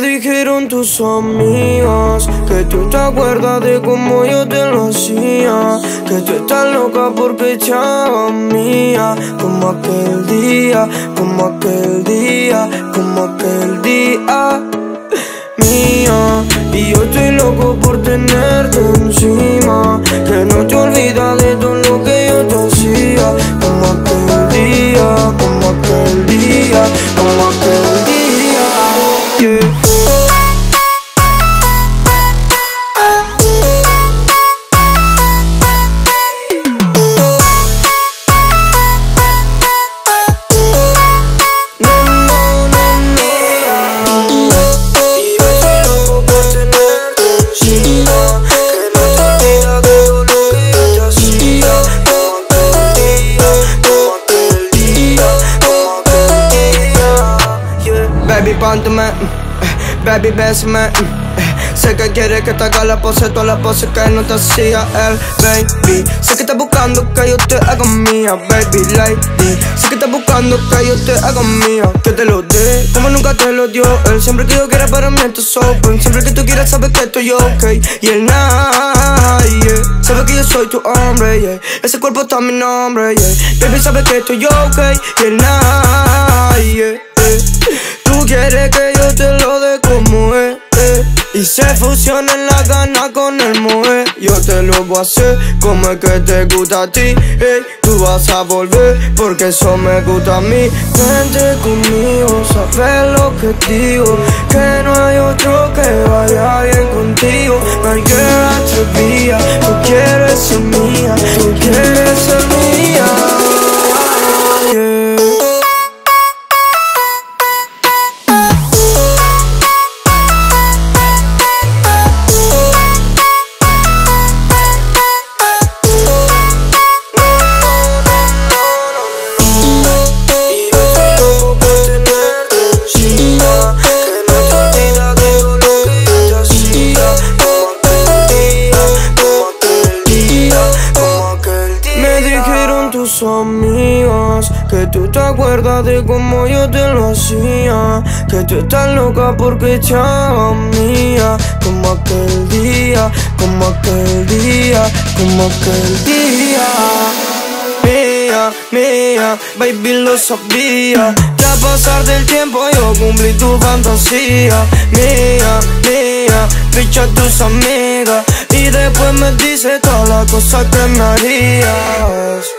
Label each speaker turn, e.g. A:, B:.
A: dijeron tus amigas que tú te acuerdas de cómo yo te lo hacía. Que tú estás loca porque echaba mía. Como aquel día, como aquel día, como aquel día. Mía, y yo estoy loco por tenerte encima. Que no te olvidas Pónteme, baby, bésame. Sé que quieres que te haga la pose, todas las poses que no te hacía el baby. Sé que estás buscando que yo te haga mía, baby lady. Sé que estás buscando que yo te haga mía Que te lo dé, como nunca te lo dio él Siempre que yo quiera para mí esto es open. Siempre que tú quieras sabes que estoy ok Y el nadie. Sabe que yo soy tu hombre, yeah. Ese cuerpo está mi nombre, yeah. Baby sabe que estoy ok Y el nadie Tú quieres que yo te lo dé como es eh. Y se fusionen la gana con el moe. Yo te lo voy a hacer como es que te gusta a ti hey, Tú vas a volver porque eso me gusta a mí. Vente conmigo, sabes lo que digo. Que no hay otro que vaya bien contigo. My girl atrevida, tus amigas que tú te acuerdas de cómo yo te lo hacía. Que tú estás loca porque echaba mía. Como aquel día, como aquel día, como aquel día. Mía, mía, baby lo sabía. A pasar del tiempo yo cumplí tu fantasía. Mía, mía, ficha a tus amigas. Y después me dice todas las cosas que me harías